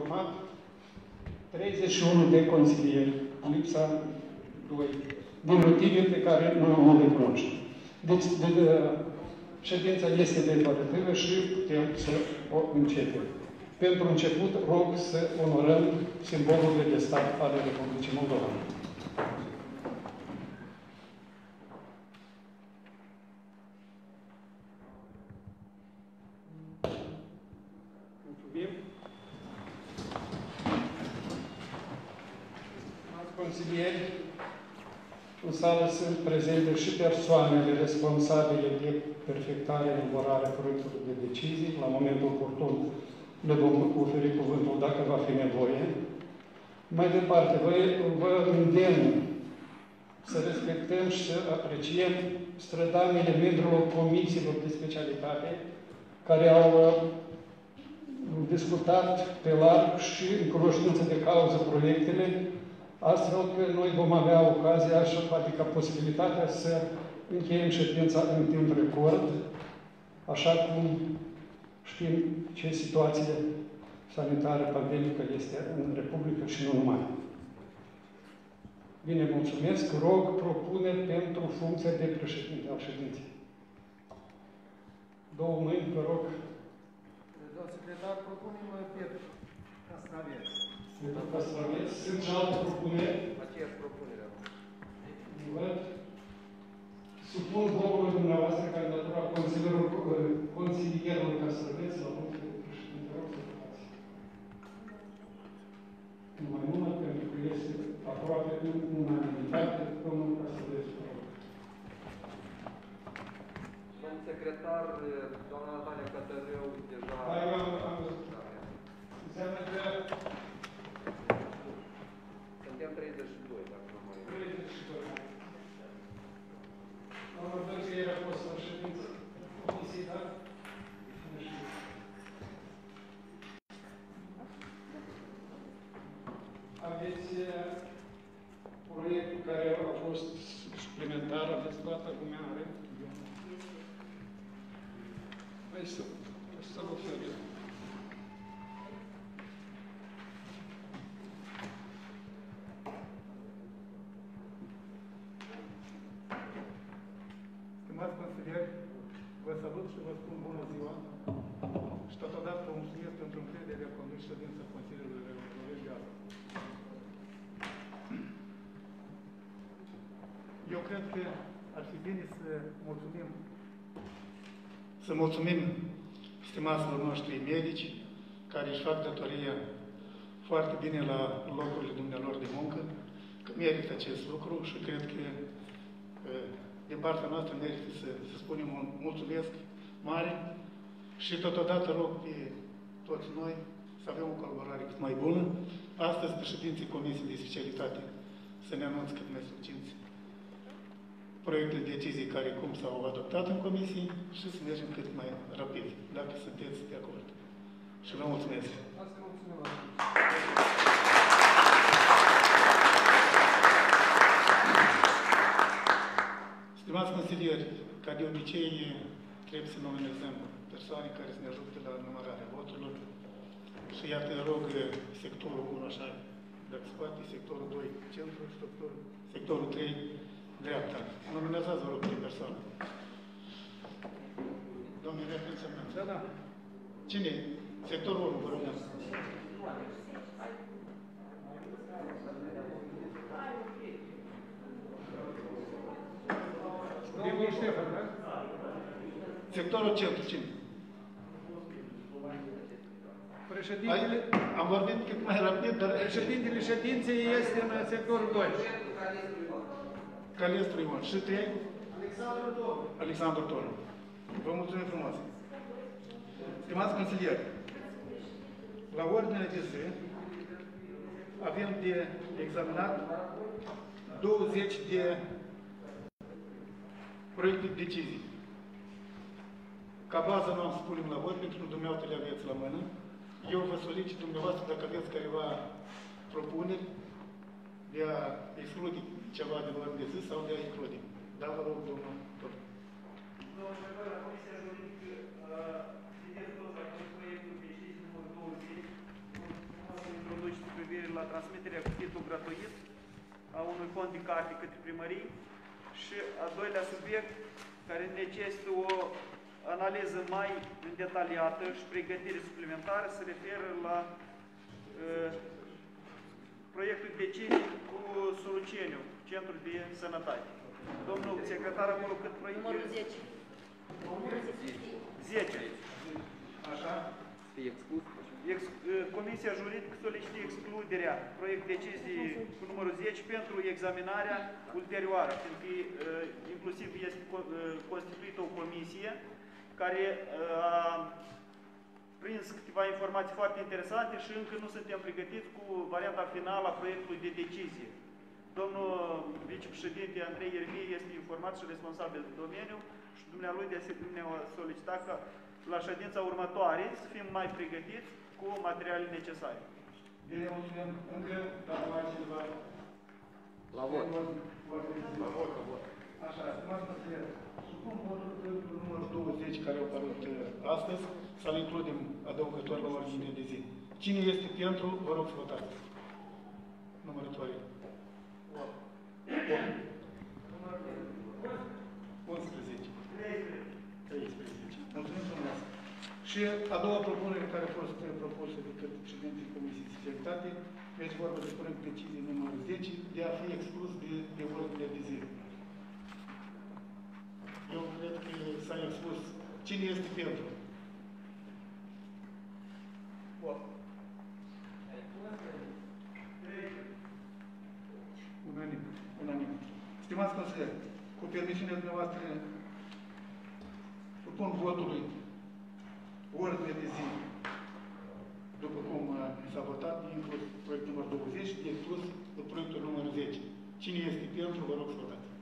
urmat 31 de consilieri, lipsa 2, din motive pe care nu le cunoaște. Deci, de, de, ședința este declarativă și putem să o începem. Pentru început, rog să onorăm simbolurile de stat ale Republicii Moldova. Mulțumim. Stimați consilieri, în sală sunt prezente și persoanele responsabile de perfectare, elaborarea proiectului de decizii. La momentul oportun le vom oferi cuvântul dacă va fi nevoie. Mai departe, vă, vă îndemn să respectăm și să apreciem strădanile membrilor comisiilor de specialitate care au uh, discutat pe larg și în cunoștință de cauză proiectele, astfel că noi vom avea ocazia și adică posibilitatea să încheiem ședința în timp record, așa cum știm ce situație sanitară pandemică este în Republică și nu numai. Bine, mulțumesc. Rog propuneri pentru funcția de președinte al ședinței. Două mâini, vă rog. Domnul secretar, propunem Pietru Castraveț. Pentru că să aveți, sunt și alte propuneri. Aceeași propunere. Văd. Supun votului dumneavoastră candidatura consilierului, consilierului Castraveț la funcție de președinte. Rog să votați. Numai numai pentru că este aproape în unanimitate, domnul Castraveț. vă rog. Domnul secretar, doamna Natalia Cătăreu, deja... Hai, am, am văzut. Înseamnă că Suntem 32, dacă nu mai... 32. Domnul Dărță, ieri a fost la ședință comisiei, da? Nu știu. Aveți eh, proiectul care a fost suplimentar, aveți toată lumea are? Hai să, să vă oferim. Stimați consilieri, vă salut și vă spun bună ziua și totodată vă mulțumesc pentru încrederea condus ședința Consiliului Republicii de astăzi. Eu cred că ar fi bine să mulțumim să mulțumim stimaților noștri medici care își fac datoria foarte bine la locurile dumnealor de muncă, că merită acest lucru și cred că uh, din partea noastră merită să, să spunem un mulțumesc mare și totodată rog pe toți noi să avem o colaborare cât mai bună. Astăzi, președinții Comisiei de Specialitate să ne anunț cât mai succinți proiectele de decizii care cum s-au adoptat în comisie și să mergem cât mai rapid, dacă sunteți de acord. Și vă mulțumesc. Asta mulțumim la Stimați consilieri, ca de obicei, trebuie să nominalizăm persoane care să ne ajute la numărarea voturilor. Și iată, rog sectorul 1, așa, dacă se poate, sectorul 2, centru și sectorul, sectorul 3, dreapta. Nominează, vă rog, trei persoane. Domnule reprezentant. Da, da. Cine? Sectorul 1, vă rog. Primul Ștefan, da? Sectorul centru, cine? Președintele, Hai, am vorbit cât mai rapid, dar... președintele ședinței este în sectorul 2. Calestru Ion. Și trei? Alexandru Toru. Alexandru Toru. Vă mulțumim frumos. Stimați consilieri, la ordinea de zi avem de examinat 20 de proiecte de decizii. Ca bază nu am să punem la vot, pentru că dumneavoastră le aveți la mână. Eu vă solicit dumneavoastră dacă aveți careva propuneri de a exclude ceva de ordine de zi sau de a include. Da, vă rog, domnul Tor. Domnul secretar, la Comisia Juridică, citesc tot la proiectul decizii numărul 20, privire la transmiterea cu titlu gratuit a unui fond de carte către primării și a doilea subiect care necesită o analiză mai detaliată și pregătire suplimentară se referă la uh, proiectul de decizii cu Soluceniu, Centrul de Sănătate. Domnul secretar, acolo cât proiect? Numărul 10. Numărul 10. 10. Așa? Fie exclus. Ex, uh, Comisia juridică solicită excluderea proiect decizii cu numărul 10 pentru examinarea ulterioară, fiindcă uh, inclusiv este co- uh, constituită o comisie care uh, a prins câteva informații foarte interesante și încă nu suntem pregătiți cu varianta finală a proiectului de decizie. Domnul vicepreședinte Andrei Iermie este informat și responsabil de domeniu și dumnealui de asemenea a solicitat ca la ședința următoare să fim mai pregătiți cu materialele necesare. Bine, mulțumim. Încă, dacă mai cineva... La vot. La vot, la vot. Așa, stimați consilieri, supun votul proiectul numărul 20 care au apărut uh, astăzi, să-l includem adăugător la ordine de zi. Cine este pentru, vă rog să votați. Numărătoare. 11. 13. Mulțumim frumos. Și a doua propunere care a fost uh, propusă de către președintele Comisiei de Securitate, deci vorba de proiect decizie numărul 10, de a fi exclus de, de ordine de zi. Eu cred că s-a expus. Cine este pentru? Unanim. Unanim. Stimați consilieri, cu permisiunea dumneavoastră, supun votului ordine de zi, după cum uh, s-a votat, inclus proiectul numărul 20, de exclus proiectul numărul 10. Cine este pentru, vă rog să votați.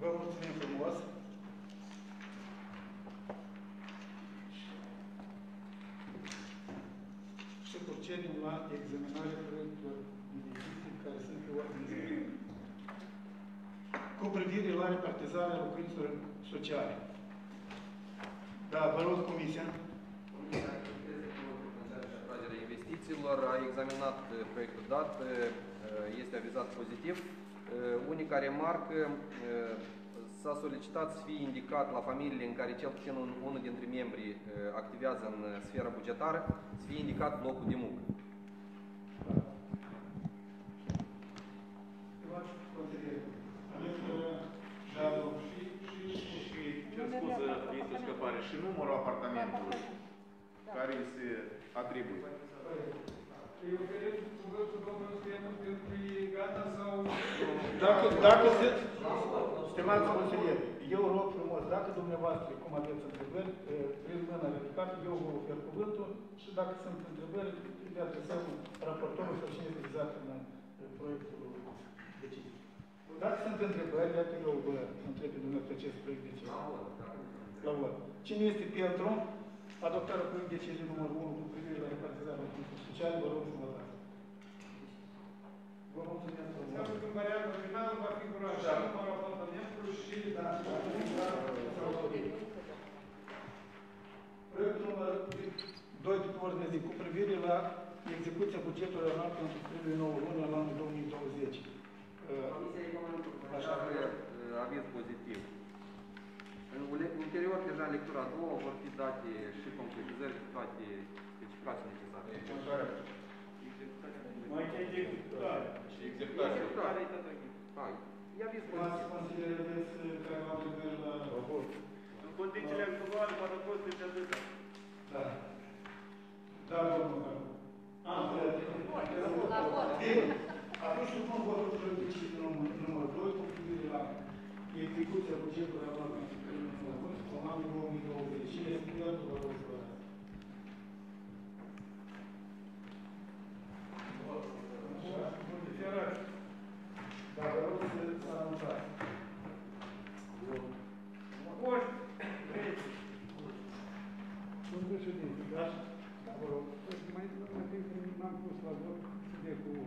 Vă mulțumim frumos. Și procedem la examinarea proiectelor de decizii care sunt pe ordine de zi. Cu privire la repartizarea locuințelor sociale. Da, vă rog, Comisia. Comisia Investițiilor a examinat uh, proiectul dat, uh, este avizat pozitiv. Uh, Unica remarcă, uh, s-a solicitat să fie indicat la familiile în care cel puțin un- unul dintre membrii uh, activează în uh, sfera bugetară, să fie indicat locul de muncă. Stimați consilieri, aveți uh, da, Și, și, și, și ce scuză este o scăpare și numărul apartamentului care îi se atribuie. Eu cred că cuvântul Domnului Stefan pentru că e gata sau... Dacă, dacă se... Stimați consilieri, eu rog frumos, dacă dumneavoastră, cum aveți întrebări, eh, prin mâna ridicată, eu vă ofer cuvântul și dacă sunt întrebări, le adresăm raportorul sau cine este exact în eh, proiectul deciziei. Dacă sunt întrebări, iată eu vă întreb pe dumneavoastră acest proiect de decizie. La vot. Cine este pentru adoptarea proiect de decizie numărul 1 cu privire la repartizarea locuințelor sociale, vă rog să votați. Vă mulțumesc frumos. Înseamnă că varianta finală va figura și numărul apartamentului și... Da, Proiectul numărul 2 de pe ordine de zi cu privire la execuția bugetului anual pentru primele 9 luni al anului 2020. Uh, Comisia Economică, Așa. Finanțare, uh, aviz pozitiv. În ule- ulterior, deja în lectura a doua, vor fi date și concretizări cu toate specificații necesare. Mai ce executare. Și executare. Executare. Da, e aviz Stimați pozitiv. consilieri, aveți care au întrebări la raport? În condițiile actuale, mă răpus de atâta. Da. Da, domnul Caru. Am La vot. Bine. Atunci supun votul proiect de decizie număr- numărul 2 cu privire la execuția bugetului anual pentru primele 9 luni al anului 2020. Cine este pentru, vă rog să votați. Așa, modificare. Da, vă rog să să anunțați. Ori, Domnul președinte, da? Da, vă rog. mai n-am pus la vot subiectul 1,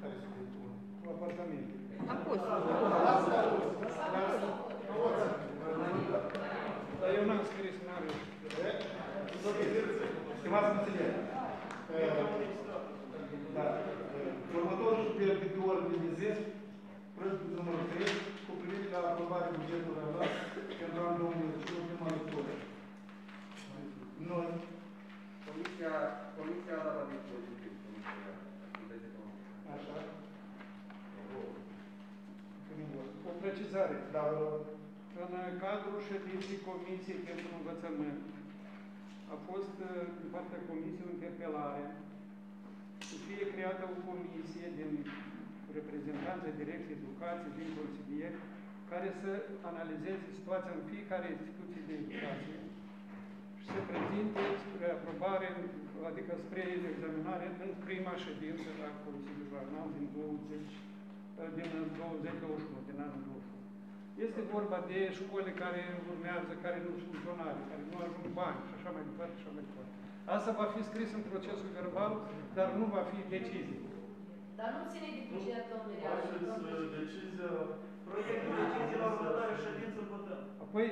Care subiectul? cu apartamente. Am pus. Dar eu n-am scris, n-am Stimați înțelegi, eh, da, eh, următorul subiect de ordine de zi, proiectul numărul 3, cu privire la aprobarea bugetului anual pentru anul 2021 prima lectură. Noi, Comisia, Comisia a dat aviz pozitiv. Așa. O precizare, dar în cadrul ședinței Comisiei pentru Învățământ a fost uh, din partea Comisiei o interpelare să fie creată o comisie din reprezentanții Direcției Educației, din consilieri, care să analizeze situația în fiecare instituție de educație și să prezinte spre aprobare, adică spre examinare în prima ședință a Consiliului Jurnal din 20, din 2021, din anul 21. Este vorba de școli care urmează, care nu sunt funcționale, care nu ajung bani și așa mai departe și așa mai departe. Asta va fi scris în procesul verbal, dar nu va fi decizie. Dar nu ține de buget, domnule Faceți Real. uh, decizia... Proiectul deciziei la următoare ședință îl votăm. Apoi,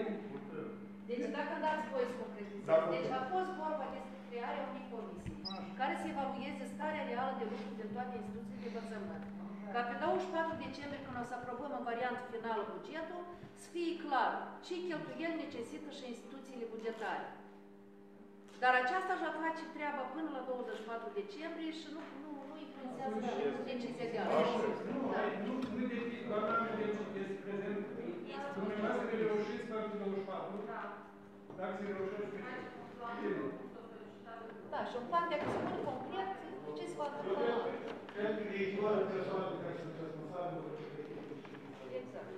Deci dacă îmi dați voi să concretizez. Dacă- Deci a fost vorba despre crearea unei comisii care să evalueze starea reală de lucru din toate instituțiile de învățământ. Ca pe 24 decembrie, când o să aprobăm în variantă finală bugetul, să fie clar ce cheltuieli necesită și instituțiile bugetare. Dar aceasta își va face treaba până la 24 decembrie și nu, nu, nu influențează decizia de nu, astăzi. Da. nu, nu depinde, doar am este prezent. Dumneavoastră reușiți pentru 24, Da. dacă se reușește, bine. Da, și un plan de acțiune concret ce se va întâmpla. Cred că viitoare persoane care sunt responsabile vor Exact.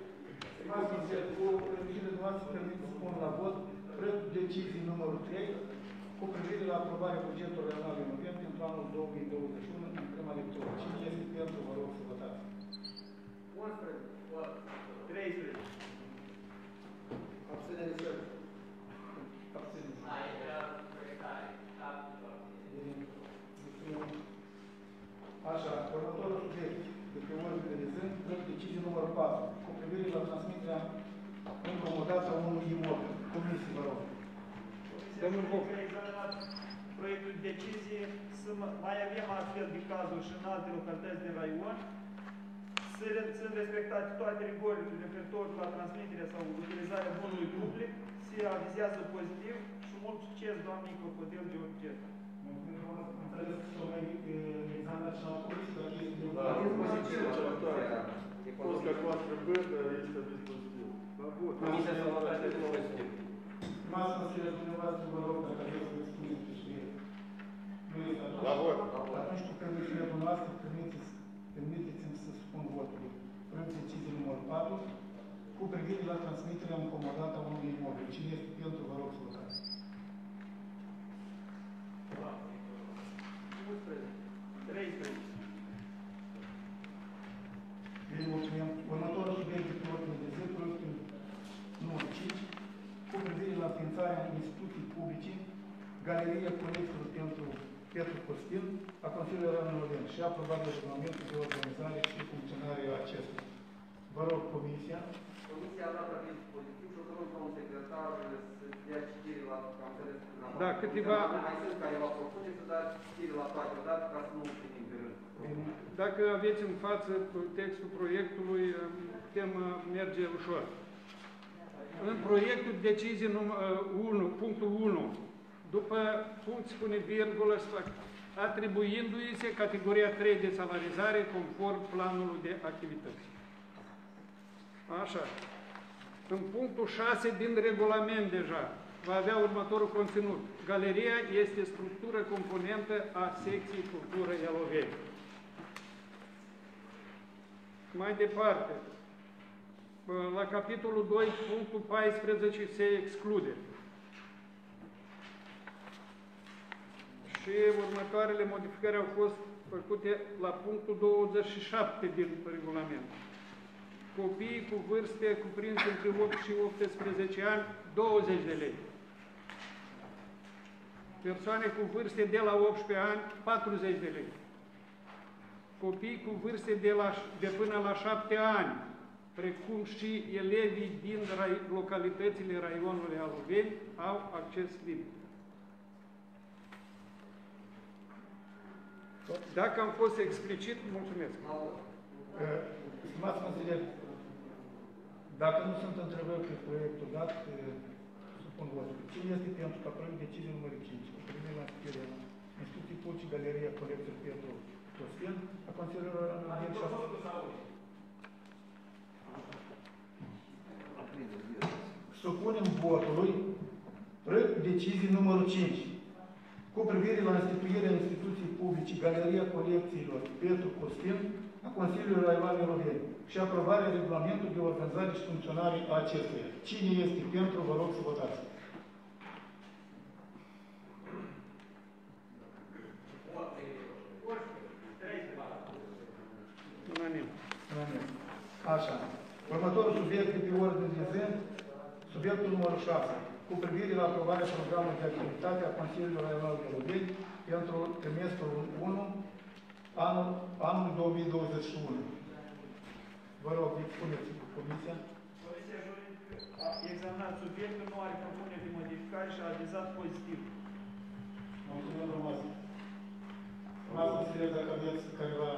Stimați Consiliu, cu permisiunea dumneavoastră, permit să spun la vot proiectul deciziei numărul 3 cu privire la aprobarea bugetului anual european pentru anul 2021 în prima lectură. Cine este pentru, vă rog să votați. 13. Abținere să. Abținere. Așa, următorul subiect de pe ordine de zi, proiect decizie numărul 4 cu privire la transmiterea incomodată a unui imobil. Comisie, vă rog. Domnul Boc. Comisia a examinat proiectul de decizie să m- mai avem astfel de cazuri și în alte localități din raion. Să re- Sunt respectate toate rigorile referitor la transmiterea sau utilizarea bunului public, se avizează pozitiv și mult succes doamnei Crocodil Georgeta. Înțeles că s-o mai examinat și la comisie, dacă este Da, de pozitiv, celălalt. E Fost ca coastră bă, dar este aviz pozitiv. Comisia s-a luat aviz pozitiv. Stimați Consiliul dumneavoastră, vă rog, dacă aveți să expuneți pe subiect. Nu este atunci. La vot. Atunci, cu permisiunea dumneavoastră, permiteți- permiteți-mi să spun votul. Proiect decizie numărul 4 cu privire la transmiterea incomodată a unui imobil. Cine este pentru, vă rog să votați. 13. Bine, mulțumim. Următorul subiect de pe ordine de zi, proiectul numărul 5, cu privire la ființarea instituții publice, Galeria Colecțiilor pentru Petru Costin, a Consiliului Rămân Olen și aprobat regulamentul de organizare și funcționare a acestuia. Vă rog, Comisia. Comisia a dat aviz pozitiv și o să rog domnul secretar să dea citire la, am înțeles, la Da, câteva- Mai sunt care va propune să dați citire la toate odată ca să nu citim pe rând. Bine. Dacă aveți în față textul proiectului, putem uh, merge ușor. În proiectul decizie numărul 1, punctul 1, după punct spune virgulă, să fac, atribuindu-i se categoria 3 de salarizare conform planului de activități. Așa. În punctul 6 din regulament deja va avea următorul conținut. Galeria este structură componentă a secției cultură Ialoveni. Mai departe, bă, la capitolul 2, punctul 14 se exclude. Și următoarele modificări au fost făcute la punctul 27 din regulament. Copiii cu vârste cuprinse între 8 și 18 ani, 20 de lei. Persoane cu vârste de la 18 ani, 40 de lei copii cu vârste de, la, de până la șapte ani, precum și elevii din rai, localitățile raionului Aloveni, au acces liber. Dacă am fost explicit, mulțumesc. Uh, Stimați consilieri, dacă nu sunt întrebări pe proiectul dat, uh, supun votului. Cine este pentru ca proiect decizie numărul 5 cu privire la închiderea Instituții Publice Galeria Colecție Petru Toscan a Consiliului Orașului și a Supunem votului proiect decizie numărul 5 cu privire la instituirea instituției publice Galeria Colecțiilor Petru Costin a Consiliului Raional Miroveni și aprobarea regulamentului de organizare și funcționare a acestuia. Cine este pentru, vă rog să votați. Unanim. Unanim. Așa. Următorul subiect de pe ordine de zi, subiectul numărul 6, cu privire la aprobarea programului de activitate a Consiliului Raional de Loveni pentru trimestrul 1, anul, anul 2021. Vă rog, expuneți Comisia. Comisia juridică a examinat subiectul, nu are propuneri de modificare și a avizat pozitiv. Mulțumim frumos. Mai consider dacă aveți careva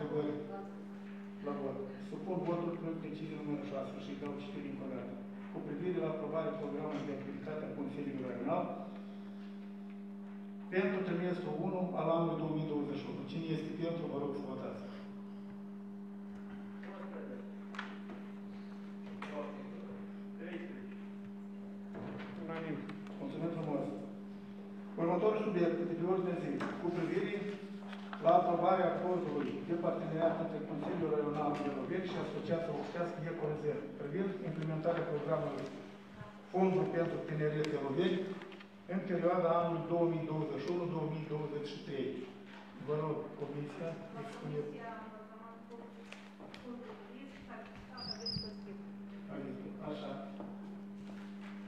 întrebări la vot. Supun votul proiect decizie numărul 6 și dau citire încă o dată. Cu privire la aprobarea programului de activitate a Consiliului Regional pentru trimestrul 1 al anului 2021. Cine este pentru, vă rog să votați. Unanim. Mulțumim frumos. Următorul subiect de pe ordine zi, cu privire la aprobarea acordului de parteneriat între Consiliul Regional de Lovec și Asociația Oștească Ecorezerv, privind implementarea programului Fondul pentru Tineret de Lovec în perioada anului 2021-2023. Vă rog, Comisia, expuneți. Așa.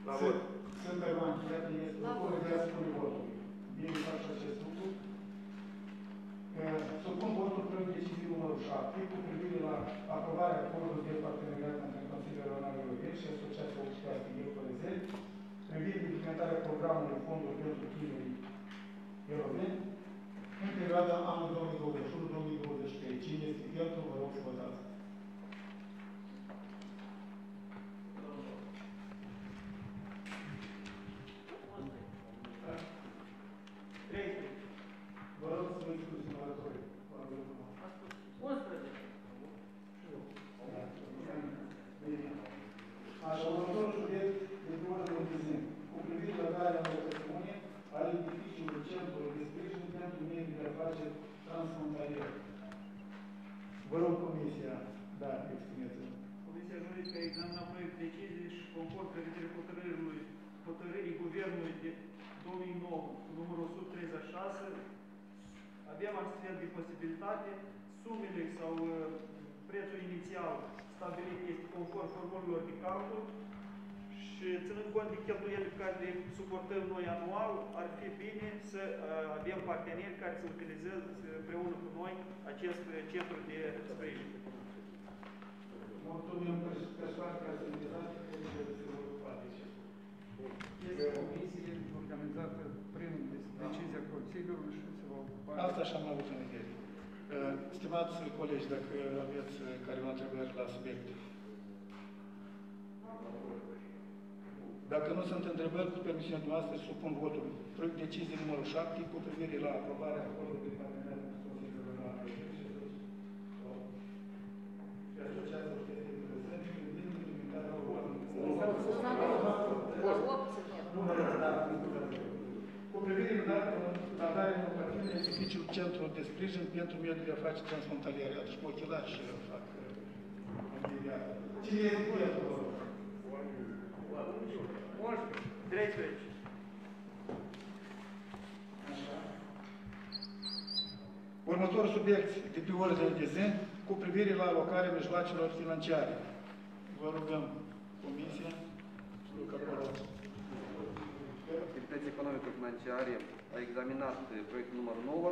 La vot. Sunt pe manchete, este La lucru vot. de a spune votul. Bine face acest lucru. Uh, Supun votul proiect decizie numărul 7 cu privire la aprobarea acordului de parteneriat între Consiliul Regional Europei și Asociația Oficială de Părăzeli privind implementarea programului Fondului pentru Tinerii Europeni în perioada anul 2021-2023. Cine este pentru, vă rog să votați. Vă rog să vă expuneți numărătorii. Vă rog frumos. 11. Bine. Așa, următorul subiect de pe ordine de zi. Cu privire la darea în locațiune al edificiului Centrului de Sprijin pentru Mediul de Afaceri Transfrontalier. Vă rog, Comisia, da, expuneți-vă. Comisia juridică a examinat proiect de decizie și conform prevederii hotărârii, hotărârii Guvernului de 2009, cu numărul 136, avem astfel de posibilitate, sumele sau uh, prețul inițial stabilit este conform formulelor de calcul și ținând cont de cheltuielile pe care le suportăm noi anual, ar fi bine să uh, avem parteneri care să utilizeze împreună cu noi acest uh, centru de sprijin. Mulțumim persoane care sunt vizate, Comisia se vor ocupa de acest lucru. Este o comisie organizată prin decizia Consiliului și se va ocupa. Asta și am avut în vedere. Uh, Stimați colegi, dacă aveți uh, careva întrebări la subiect. Dacă nu sunt întrebări, cu permisiunea noastră, supun votul. Proiect decizie numărul 7 cu privire la aprobarea acordului de parteneriat cu Consiliul Regional al României și Asociația Justiției Prezent privind implementarea programului. Nu mă rog, dar cu privire la la darea în locațiune edificiul Centru de Sprijin pentru Mediul de Afaceri Transfrontaliere. Atunci cu ochelași fac uh, imediat. Cine este pentru? Vă rog? 13. Așa. Următorul subiect de pe ordine de zi cu privire la alocarea mijloacelor financiare. Vă rugăm, Comisia, Luca Părăț. Activități economico-financiare a examinat eh, proiectul numărul 9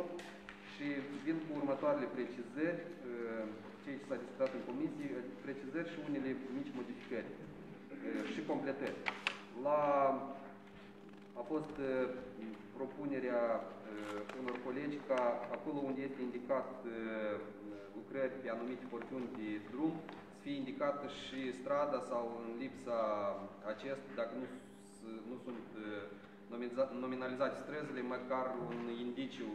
și vin cu următoarele precizări, eh, ceea ce s-a discutat în comisie, eh, precizări și unele mici modificări eh, și completări. La a fost uh, propunerea uh, unor colegi ca acolo unde este indicat uh, lucrări pe anumite porțiuni de drum, să fie indicată și strada sau în lipsa acest, dacă nu, s- nu sunt uh, nominiza- nominalizate străzile, măcar un indiciu,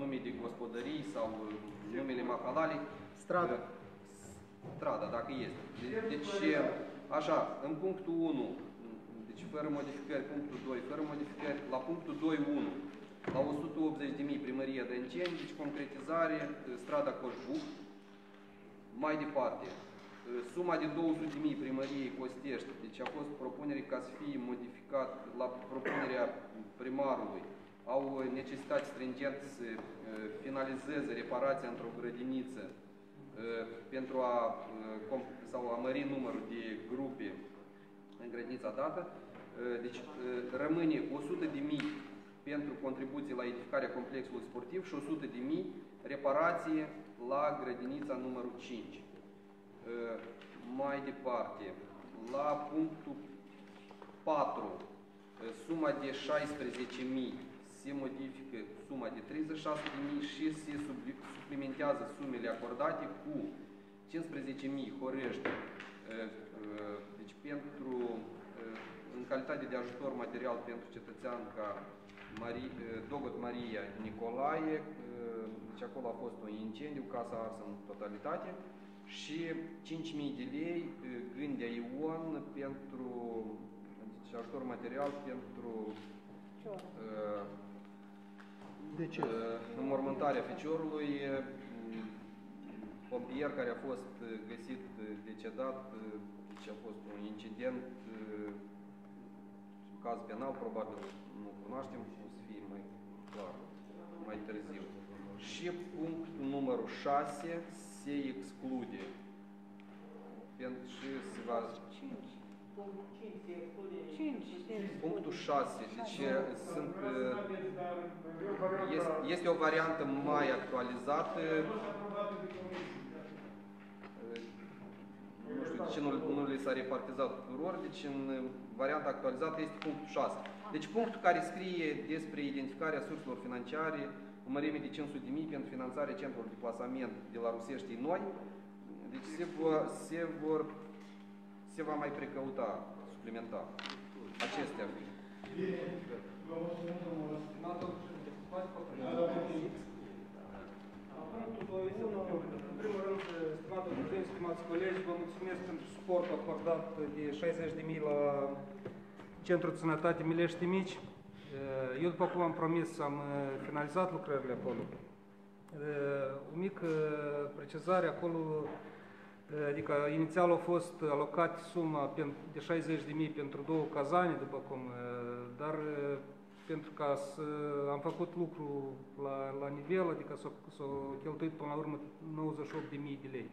nume de gospodării sau uh, numele mahalalei. Stradă. Uh, Strada, dacă este. De- Deci, așa, în punctul 1, deci fără modificări, punctul 2, fără modificări, la punctul 2.1, la 180.000 primăria Dănceni, deci concretizare, strada Coșbuc, mai departe, suma de 200.000 primăriei Costești, deci a fost propunere ca să fie modificat la propunerea primarului, au necesitate stringent să uh, finalizeze reparația într-o grădiniță. uh, pentru a, uh, com- sau a mări numărul de grupe în grădinița dată. Uh, Deci uh, rămâne 100 de mii pentru contribuții la edificarea complexului sportiv și 100 de mii reparație la grădinița numărul 5. Uh, Mai departe, la punctul 4, uh, suma de 16.000 se modifică suma de 36.000 și se subli- suplimentează sumele acordate cu 15.000 Horești, uh, uh, deci pentru, uh, în calitate de ajutor material pentru cetățean ca Mari, uh, Dogot Maria Nicolae, uh, deci acolo a fost un incendiu, casa arsă în totalitate, și 5.000 de lei uh, Gândea Ion pentru deci ajutor material pentru uh, De ce? Uh, înmormântarea feciorului, uh, pompier care a fost uh, găsit uh, decedat, uh, deci a fost un incident, uh, caz penal, probabil nu cunoaștem, o să fie mai clar mai târziu. Și punctul numărul 6 se exclude. Pentru și se va... 5. Punctul 6, deci uh, sunt, uh, este, este o variantă mai actualizată. Uh, Nu știu de ce nu, nu li s-a repartizat tuturor, deci în uh, varianta actualizată este punctul 6. Deci punctul care scrie despre identificarea surselor financiare, o mărime de 500.000 pentru finanțarea centrului de plasament de la Rusești Noi, deci se, va, se vor se va mai precăuta suplimentar. Acestea ar fi. În primul rând, stimată președinte, stimați colegi, vă mulțumesc pentru suportul acordat de 60.000 la Centrul de Sănătate Milești Mici. Eu, după cum am promis, am uh, finalizat lucrările acolo. Uh, O mică precizare acolo, uh, adică inițial a fost alocat suma pen- de 60.000 pentru două cazane, după cum, uh, dar uh, pentru ca să am făcut lucru la, la nivel, adică s-a, s-a cheltuit până la urmă 98.000 de lei.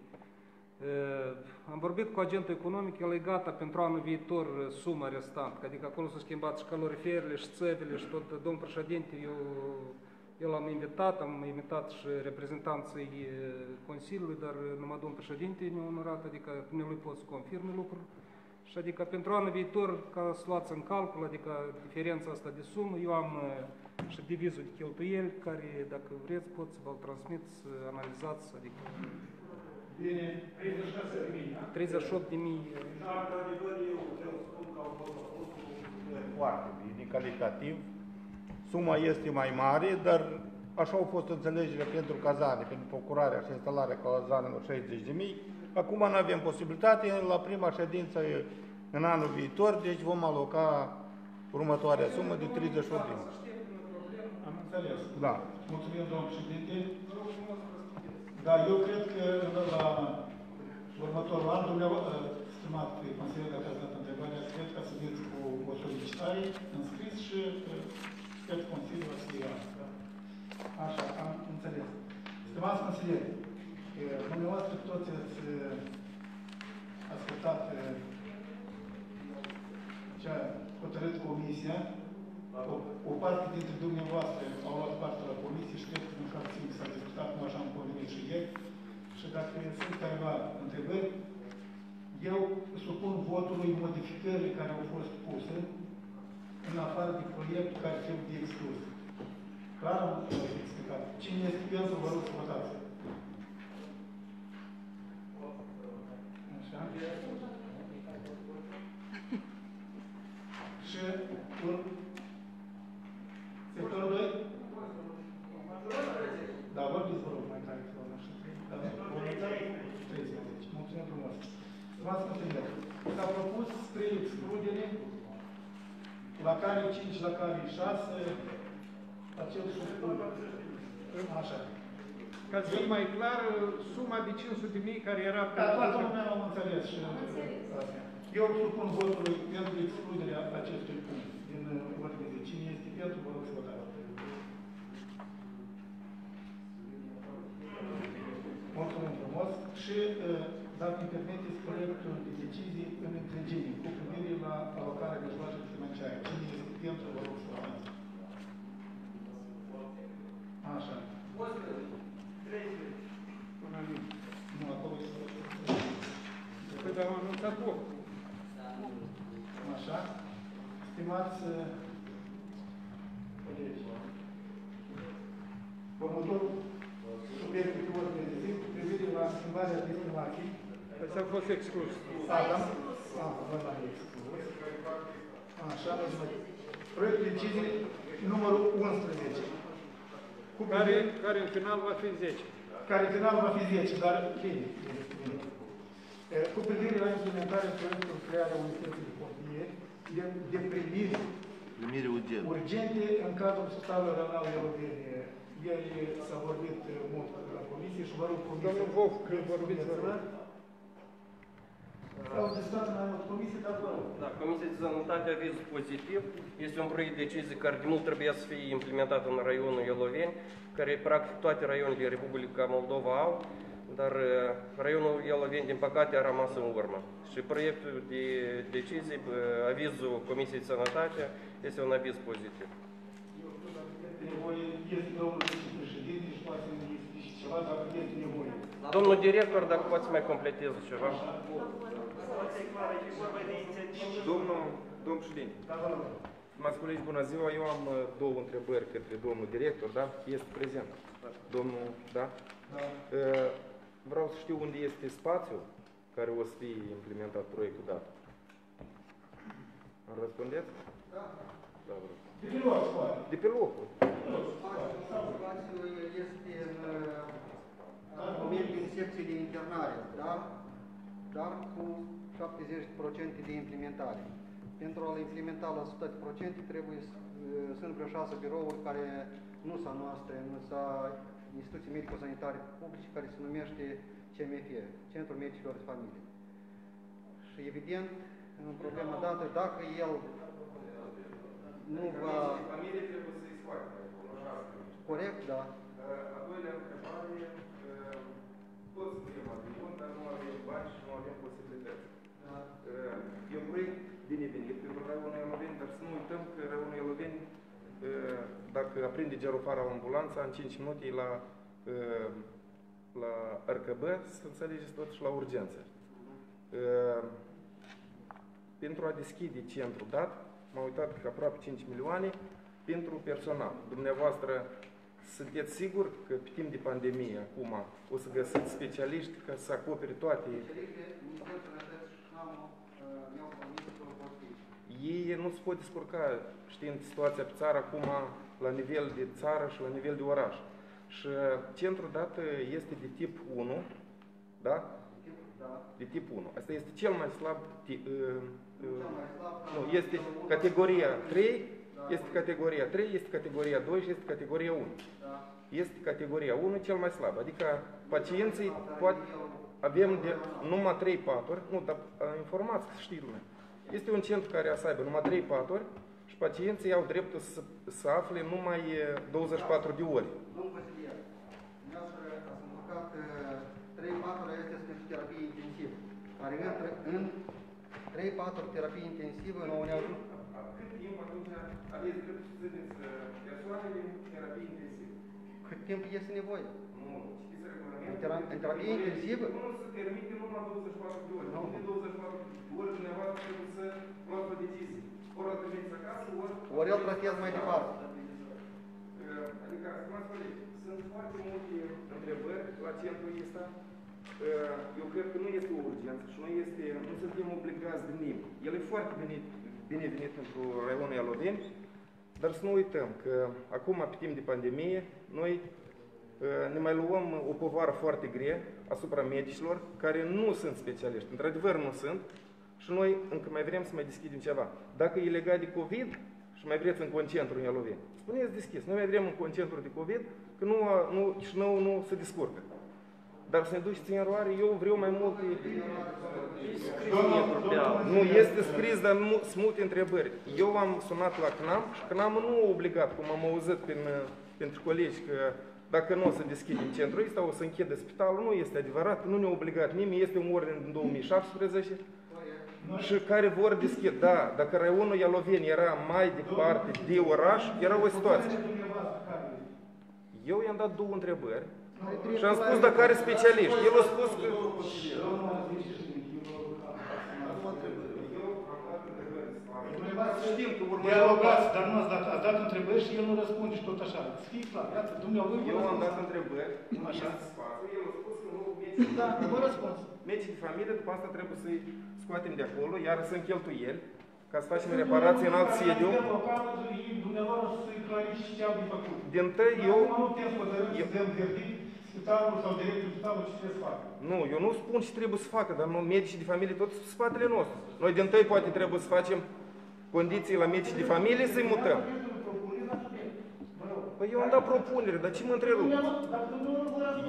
Uh, Am vorbit cu agentul economic, el e gata pentru anul viitor uh, suma restant, adică acolo s-au schimbat și caloriferele și țevele și tot. Domnul președinte, eu, eu l-am invitat, am invitat și reprezentanții uh, Consiliului, dar uh, numai domnul președinte ne-a onorat, adică lui pot să confirme lucruri. Și adică pentru anul viitor, ca să luați în calcul, adică diferența asta de sumă, eu am uh, și divizul de cheltuieli, care, dacă vreți, pot să vă-l transmit, să analizați, adică Bine, 36 de mii, da? 38 de mii. foarte bine, calitativ. Suma este mai mare, dar așa au fost înțelegere pentru cazane, pentru procurarea și instalarea cazanelor 60 de mii. Acum nu avem posibilitate, la prima ședință în anul viitor, deci vom aloca următoarea sumă de 38 de mii. Am înțeles. Da. Mulțumim, domnul președinte. Da, eu cred că la următorul an, dumneavoastră, stimat consilier, dacă ați dat întrebarea, cred că să veniți cu o solicitare în scris și uh, cred că Consiliul o să fie asta. Așa, am înțeles. Stimați consilieri, uh, dumneavoastră toți ați uh, ascultat uh, ce a hotărât Comisia, o, o parte dintre dumneavoastră au luat parte la comisie și cred că în fracțiune s-a discutat, nu așa am convenit și ieri. Și dacă sunt careva întrebări, eu supun votului modificările care au fost puse în afară de proiectul care trebuie de exclus. Clar am explicat. Cine este pentru, vă rog să votați. Așa. Și un sectorul 2? Da, vorbiți, vă rog, mai tare, să vă așa. Da, voluntari? 13. Mulțumim frumos. Stimați consilieri, s-a propus spre excludere la care 5, la care 6, acel subpunct. Așa. Ca să fie mai clar, suma de 500 de mii care era Da, toată lumea am înțeles și astea. Eu supun votului pentru excluderea acestui punct din uh, ordine de cine este pentru, vă rog să votați. Mulțumim frumos și uh, dacă îmi permiteți proiectul de decizie în întregime cu privire la alocarea mijloacelor financiare. Cine este pentru, vă rog să votați. Așa. Nu, acolo este. Păi, dar am anunțat vot. Așa. Stimați uh, colegi, următorul subiect de ordine de zi cu privire la schimbarea destinației. Păi s-a fost exclus. Da, da? Ah, vă l-am exclus. Așa, mulțumesc. Proiectul de decizie numărul 11. Cu Care, privire- care în final va fi 10. care final va fi 10, dar bine. bine. E, Cu privire la implementarea proiectului crearea unității de pompieri, de, de primiri Primire urgent. urgente în cadrul spitalului renal Euroveni. Ieri s-a vorbit eh, mult la comisie și vă rog comisia... Domnul Vof, când vorbiți, vă rog. Dar vă rog. Da, Comisia de Sănătate aviz pozitiv. Este un proiect de decizie care de mult trebuie să fie implementat în raionul Ieloveni, care practic toate raionele Republica Moldova au, dar uh, raionul Ieloveni, din păcate, a rămas în urmă. Și proiectul de decizie, uh, avizul Comisiei de Sănătate, este un aviz pozitiv. Eu știu dacă este nevoie, este domnul vicepreședinte și poate este și ceva dacă este nevoie. Domnul director, dacă poate să mai completeze ceva. Situația e clară, e vorba de inițiativă. Domnul, domnul președinte, Da, vă rog. stimați colegi, bună ziua. Eu am uh, două întrebări către domnul director, da? Este prezent. Domnul, da? Da. Uh, Vreau să știu unde este spațiul care o să fie implementat proiectul dat. Îmi răspundeți? Da. Da, vă rog. De pe loc, poate. De pe locul. Spațiul este în moment din secție de internare, dar, dar cu 70% de implementare. Pentru a-l implementa la 100% trebuie să, sunt vreo șase birouri care nu sunt a noastre, nu sunt a instituții medico-sanitare publice care se numește CMF, Centrul Medicilor de Familie. Și evident, în problema dată, dacă el nu va... Familie trebuie să-i scoate acolo, așa. Corect, da. A doilea întrebare, uh, toți vrem avion, dar nu avem bani și nu avem posibilități. Uh, E un proiect binevenit pentru raionul Eloveni, dar să nu uităm că raionul Eloveni, uh, dacă aprinde gerofara la ambulanța, în 5 minute e la, uh, la RKB, să înțelegeți totuși la urgență. Uh, Pentru a deschide centrul dat, m-am uitat că aproape 5 milioane pentru personal. Dumneavoastră sunteți sigur că pe timp de pandemie acum o să găsiți specialiști ca să acopere toate? Ministerul Sănătății și n-am, mi-au promis că vor fi. Ei nu se pot descurca știind situația pe țară acum la nivel de țară și la nivel de oraș. Și centrul dat este de tip 1, da? Da. De tip 1. Asta este cel mai slab ti- uh, uh, Cel mai slab, Nu, ca- este categoria 3, este categoria 3, este categoria 2 și este categoria 1. Da. Este categoria 1 cel mai slab, adică pacienții poate avem de numai 3 paturi, nu, dar a, informați, să știi lumea. Este un centru care a să aibă numai 3 paturi și pacienții au dreptul să, să afle numai e, 24 de ore. Domnul consilier, dumneavoastră ați învăcat 3-4 este pentru terapie intensivă, care intră în 3-4 terapie intensivă nouă ne ajută. Cât timp atunci aveți dreptul să țineți persoanele în terapie intensivă? Cât timp este nevoie? Nu, citiți În, regulamentul. tera- în terapie intensivă? Nu se permite numai 24 de ore. Nu. Nu. De 24 de ore dumneavoastră trebuie să luați o decizie. Ori o trimiți acasă, ori ori el tratează mai departe. Adică, stimați colegi, sunt foarte multe întrebări la centrul ăsta. Eu cred că nu este o urgență și nu, este, nu suntem obligați de nimeni. El e foarte bine, binevenit pentru raionul Ialoveni, dar să nu uităm că acum, pe timp de pandemie, noi ne mai luăm o povară foarte grea asupra medicilor care nu sunt specialiști. Într-adevăr nu sunt și noi încă mai vrem să mai deschidem ceva. Dacă e legat de COVID și mai vreți în concentru în Ialoveni, spuneți deschis. Noi mai vrem un concentru de COVID, că nu, nu, Chișinău nu se descurcă. Dar să ne duceți în eroare, eu vreau mai multe... Nu, este scris, dar nu, sunt multe întrebări. Eu am sunat la CNAM și CNAM nu a obligat, cum am auzit prin, pentru colegi, că dacă nu o să deschidem centrul ăsta, o să închide spitalul. Nu este adevărat, nu ne-a obligat nimeni, este un ordine din 2017 și care vor deschid. Da, dacă raionul Ialoveni era mai departe de oraș, era o situație. Eu i-am dat două întrebări și am spus dacă are specialiști. El a spus că... Știm că urmă... Dialogați, dar nu ați dat, ați dat întrebări și el nu răspunde și tot așa. Să fii clar, iată, dumneavoastră... Eu am dat întrebări, așa. spațiu, el a spus că nu medicii Da, vă răspuns. Medicii de familie, după asta trebuie să-i scoatem de acolo, iar sunt cheltuieli, ca să facem reparații în alt sediu. Dumneavoastră să-i clarifici ce au de făcut. Din tăi, eu... Acum nu putem hotărâ să dăm verdict spitalul sau directorul spitalului ce trebuie să facă. Nu, eu nu spun ce trebuie să facă, dar nu, medicii de familie tot sunt spatele nostru. Noi din tăi poate trebuie să facem condiții la medicii de familie să-i mutăm. Păi eu am dat propunere, dar ce mă întrerup?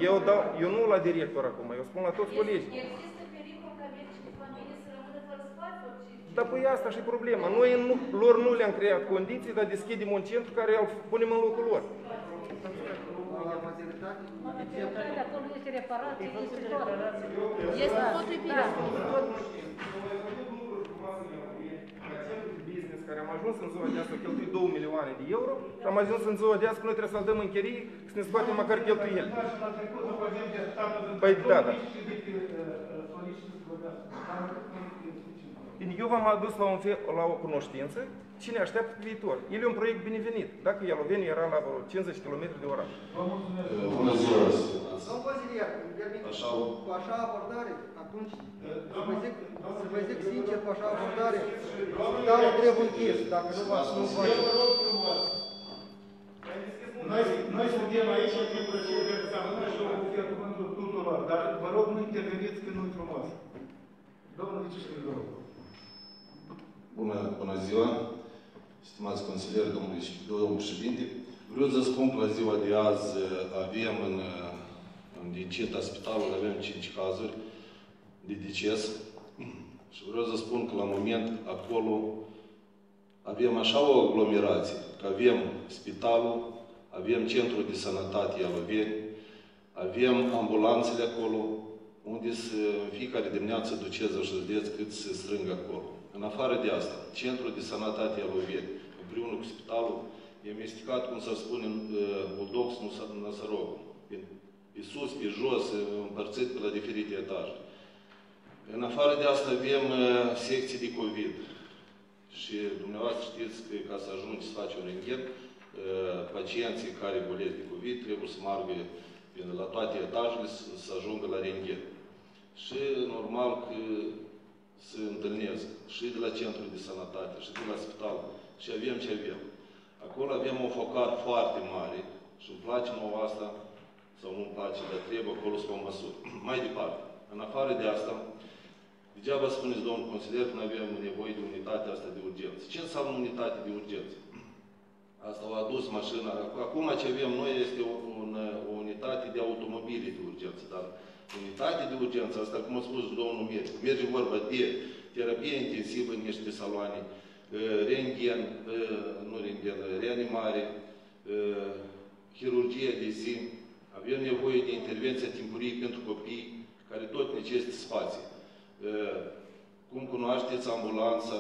Eu, dau, eu nu la director acum, eu spun la toți colegii. Există pericol ca medicii de familie să rămână fără spațiu? Dar păi asta și problema. Noi nu, lor nu le-am creat condiții, dar deschidem un centru care îl punem în locul lor. Acolo este reparație, este tot. Este totul bine. business care am ajuns în ziua de asta, cheltui 2 milioane de euro și am ajuns în ziua de asta că noi trebuie să-l dăm în chirie să ne scoatem măcar cheltuieli. Păi da, da. Bine, eu v-am adus la, un fel, la o cunoștință ce ne așteaptă pe viitor. El e un proiect binevenit. Dacă Ialoveni era la vreo 50 km de oraș. Bună ziua, Domnul consilier, Așa. cu așa abordare, atunci, să vă zic, să vă zic sincer, cu așa abordare, spitalul trebuie închis, dacă nu va nu va... Noi, noi suntem aici din plăcere de înseamnă și eu ofer cuvântul tuturor, dar vă rog nu interveniți când nu-i frumos. Domnul viceședinte, Bună, bună ziua, stimați consilieri, domnul, domnul președinte. Vreau să spun că la ziua de azi avem în, în Dicita spitalul avem 5 cazuri de deces și vreau să spun că la moment acolo avem așa o aglomerație, că avem spitalul, avem centrul de sănătate Ialoveni, avem ambulanțele acolo, unde se, în fiecare dimineață duceți și vedeți cât se strâng acolo. În afară de asta, Centrul de Sănătate Ialoveni, împreună cu spitalul, e amestecat, cum să spunem, buldox năsărog. Pe, pe sus, pe jos, împărțit pe la diferite etaje. În afară de asta avem secții de COVID. Și dumneavoastră știți că ca să ajungi să faci un renghen, pacienții care bolesc de COVID trebuie să meargă la toate etajele să, să ajungă la renghen. Și normal că se întâlnesc și de la centrul de sănătate, și de la spital, și avem ce avem. Acolo avem un focar foarte mare și îmi place nouă asta, sau nu-mi place, dar trebuie acolo să o măsuri. Mai departe, în afară de asta, degeaba spuneți, domnul consilier, că nu avem nevoie de unitatea asta de urgență. Ce înseamnă unitate de urgență? Asta a adus mașina. Acum ce avem noi este o, un, o unitate de automobile de urgență, dar unitate de urgență, asta cum a spus domnul medic, merge vorba de terapie intensivă în niște saloane, renghen, nu renghen, reanimare, chirurgie de zi, avem nevoie de intervenție timpurie pentru copii care tot necesită spații. Cum cunoașteți ambulanța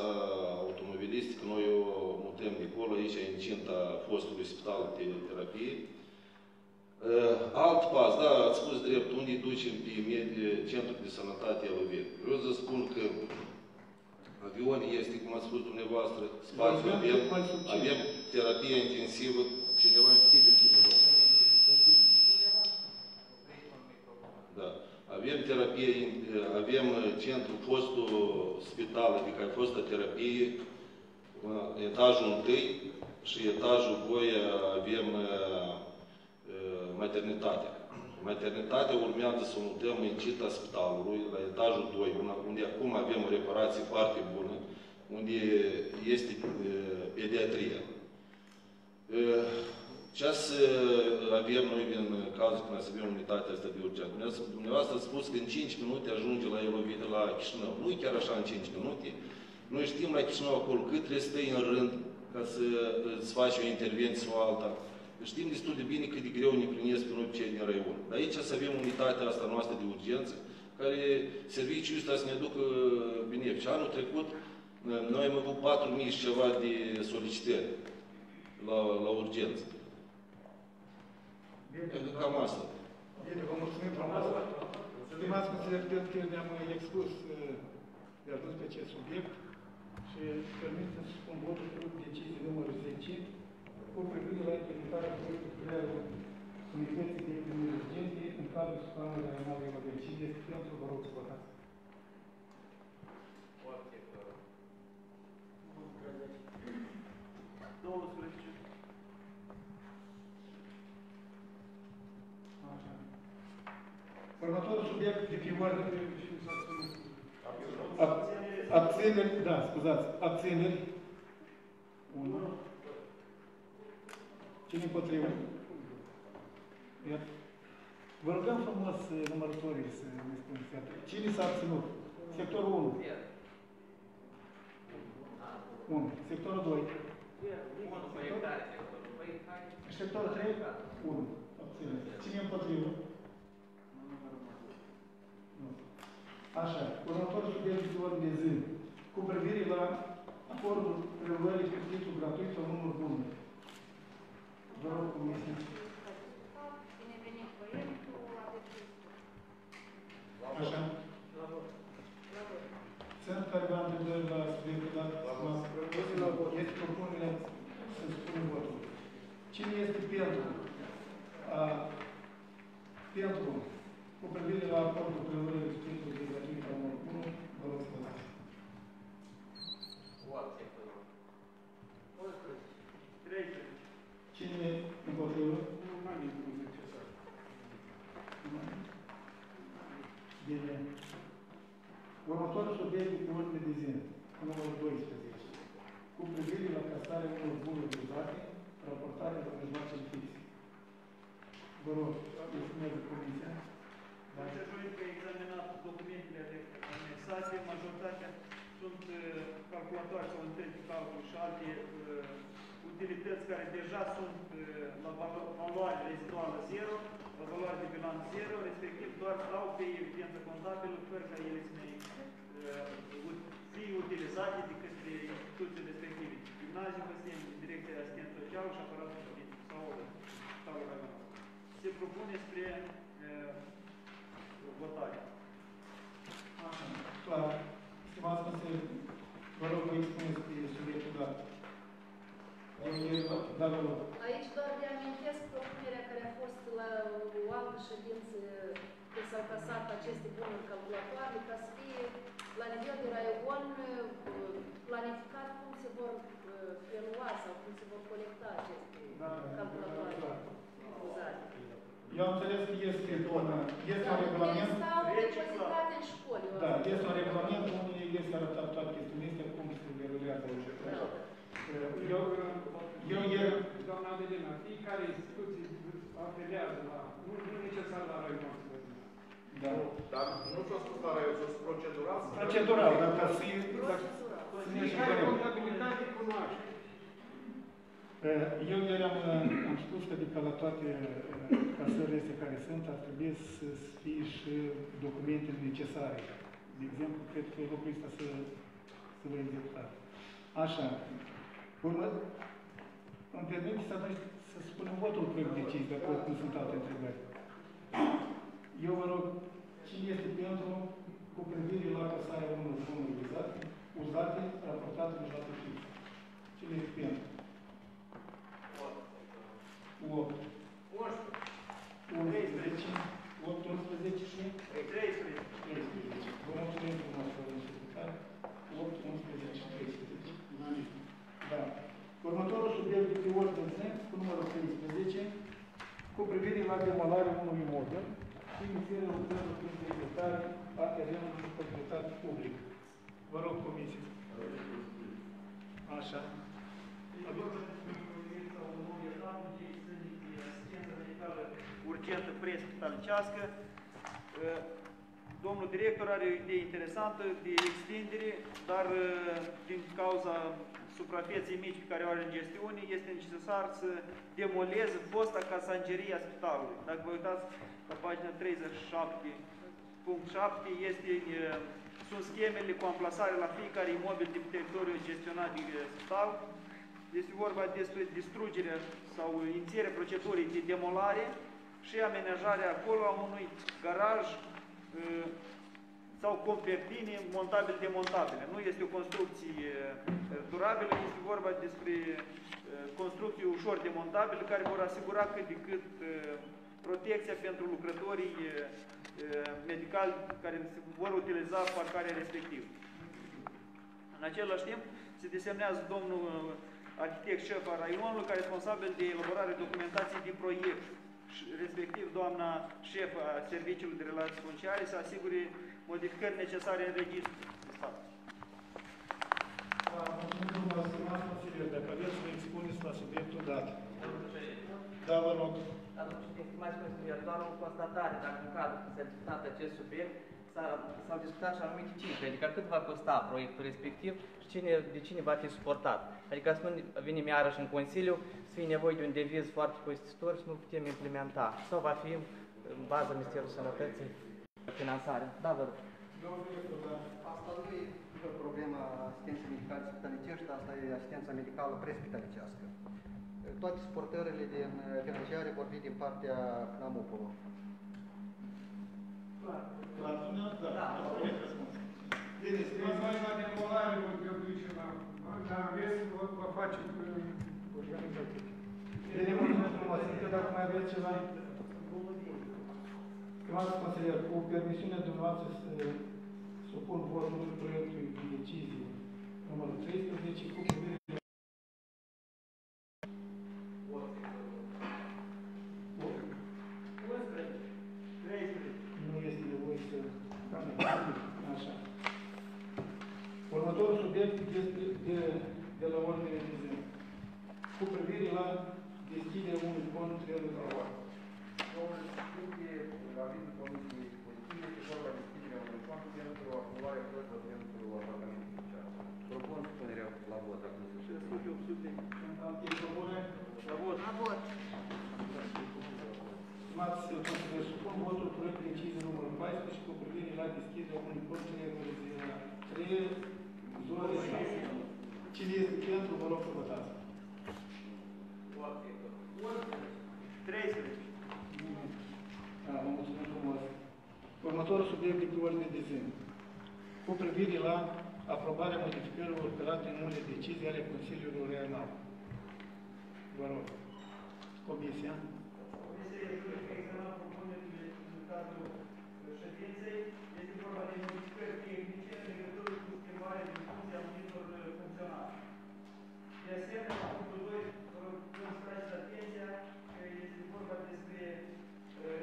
automobilistică, noi o mutăm de acolo, aici în cinta fostului spital de terapie. Alt pas, da, ați spus drept, unde ducem pe centrul de sănătate Ialoveni. Vreau să spun că Avion este, cum a spus dumneavoastră, spațiu, Avem avem, cât mai succint. avem terapie intensivă, cineva închide cineva. Da. Avem terapie, in- avem uh, centru, fostul spital, adică a fost terapie, uh, etajul întâi și etajul 2 avem uh, uh, maternitatea. Maternitatea urmează să o mutăm în cita spitalului, la etajul 2, una- unde acum avem o reparație foarte bună, unde este uh, pediatria. Uh, Ce să avem noi în cazul când să avem unitatea asta de urgență? Dumneavoastră- Dumneavoastră a spus că în 5 minute ajunge la Elovite, la Chișinău. Nu e chiar așa în 5 minute. Noi știm la Chișinău acolo cât trebuie să stai în rând ca să îți faci o intervenție sau alta. Știm destul de bine cât de greu ne primesc pe noi pe cei din raion. Dar aici să avem unitatea asta noastră de urgență, care serviciul ăsta să ne ducă benefici. Anul trecut, noi am avut 4.000 și ceva de solicitări la, la urgență. Bine, Cam asta. Bine, vă mulțumim frumos. Stimați consilieri, cred că ne-am expus uh, de ajuns pe acest subiect și permiteți să spun votul grup decizie numărul 10 cu privire la implementarea proiectului crearea unității de primiri urgente în cadrul planului anual de decizie pentru vă rog să votați. Așa. Următorul subiect de pe ordine Ab- Abțineri, da, din potrivă. Iată. Vă rugăm frumos numărătorii să ne spuneți. Cine s-a abținut? Sectorul 1. 1. Sectorul 2. 1 proiectare, sectorul păi, 2. Sectorul 3. 1. Abțineți. Cine împotrivă? Nu. Așa. Următorul subiect de ordine de zi. Cu privire la acordul prelevării creditul gratuit sau numărul 1. Doamna Comisar. Binevenit proiectul, aveți Așa. Sunt câteva întrebări la subiectul dat. Este propunerea să spun votul. Cine este pentru? Pentru cu privire la aportul prioritar de Cine împotrivă? Bine. Următorul subiect de ordine de zi, numărul 12. Cu privire la casarea unor bunuri uzate, raportarea la mijloacele fixe. Vă rog, expuneți comisia. Da. Comisia juridică a examinat documentele anexate, majoritatea sunt uh, calculatoare sau întâlni de calcul și alte uh, utilități care deja sunt uh, la valo- valoare reziduală zero, la valoare de bilanț zero, respectiv doar stau pe evidență contabilă fără ca ele să ne uh, ut- fie utilizate de către instituții respective. Gimnaziul Căstem, Direcția Asistent Social și aparatul judic sau sau regional. Se propune spre uh, votare. Așa, clar. Stimați consilieri, vă rog, vă expuneți pe subiectul dat. Da, vă rog. Aici doar reamintesc propunerea care a fost la o altă ședință când s-au casat aceste bunuri calculatoare, ca să fie la nivel de raion uh, planificat cum se vor uh, prelua sau cum se vor colecta aceste Da, calculatoare clar. uzate. Eu am înțeles că este, un, este un regulament, Stau depozitate în școli. eu da, asta- este un regulament unde este arătat toate chestiunile astea, cum se derulează. Eu, eu ieri, Doamna Adelina, fiecare instituție apelează la, nu, nu necesar la raion să vă zic. da, Dar nu s-a spus la raion, s-a spus procedural. să- procedural, dar ca să dacă- Procedural. să ne Fiecare supărăm. contabilitate cunoaște. Eh, Eu ieri am, eh, am spus că de pe la toate eh, casările astea care sunt, ar trebui să fie și documentele necesare. De exemplu, cred că lucrul ăsta să, să vă executat. Așa. Urmă, îmi permite să atunci să spunem votul proiect de decizie, dacă nu sunt alte întrebări. Eu vă rog, cine este pentru cu privire la casarea unor bunuri vizate, uzate raportate mijloace fixe. Cine este pentru? 8. 11. 8, 11 și 13. 13. Vă mulțumim frumos, domnul secretar. 8, 11 și 13. Unanim. Da. Următorul subiect de pe ordine zi, cu numărul 13, cu privire la demolarea unui imobil și inițierea lucrărilor prin dezvoltare a terenului de proprietate publică. Vă rog, comisie. Așa. urgentă prescritalicească. Domnul director are o idee interesantă de extindere, dar din cauza suprafeței mici pe care o are în gestiune, este necesar să demoleze fosta casangerie a spitalului. Dacă vă uitați la pagina 37, punct 7, este, sunt schemele cu amplasare la fiecare imobil de pe teritoriul gestionat de spital. Este vorba despre distrugerea sau inițierea procedurii de demolare și amenajarea acolo a unui garaj sau copertine montabile-demontabile. Nu este o construcție durabilă, este vorba despre construcții ușor demontabile care vor asigura cât de cât protecția pentru lucrătorii medicali care vor utiliza parcarea respectivă. În același timp, se desemnează domnul arhitect șef al raionului ca responsabil de elaborare documentației de proiect respectiv doamna șef a Serviciului de Relații Funciare să asigure modificări necesare în registru de stat. Da, mulțumim frumos, stimați consilieri, dacă aveți să expuneți la subiectul dat. Da, vă rog. Da, domnul știu, stimați consilieri, doar o constatare, dacă în cadrul când s-a discutat acest subiect, s-au discutat și anumite cifre, adică cât va costa proiectul respectiv și cine, de cine va fi suportat. Adică să nu venim iarăși în Consiliu, să fie nevoie de un deviz foarte costisitor și nu putem implementa. Sau va fi în baza Ministerului Sănătății finanțare. Da, vă rog. Asta nu e problema asistenței medicale spitalicești, asta e asistența medicală prespitalicească. Toate suportările din financiare vor fi din partea NAMUPO. Clar. La dumneavoastră, da. Bine, noi la demolare vom cheltui și la... Dar restul vă, vă facem organizativ. Bine, mulțumesc frumos. Încă dacă mai aveți ceva? Stimați consilier, cu permisiunea dumneavoastră să supun votului proiectului de decizie numărul 13 cu privire nu este nevoie să... Așa. Următorul subiect este de, de la ordine de zi. Cu privire la deschiderea unui cont electoral. Domnul discuție avizul Comisiei Pozitive și vorba deschiderea unui cont pentru aprobarea plăților pentru apartamente sociale. Propun punerea la vot acum. Și sunt 800. Sunt alte propuneri? La vot. La vot. Stimați consilier, supun votul proiect de decizie numărul 14 cu privire la deschiderea unui cont electoral. 3 zone 6. Cine este pentru, vă rog să votați. 13. Da, vă mulțumim frumos. Următorul subiect de pe ordine de zi. Cu privire la aprobarea modificărilor operate în unele decizii ale Consiliului Regional. Vă rog. Comisia. Comisia de examinat propunerile în cadrul ședinței. Este vorba de modificări tehnice în legătură cu schimbarea din funcția anumitor funcționari. De asemenea, la punctul 2, vă rog să trageți atenția că este vorba despre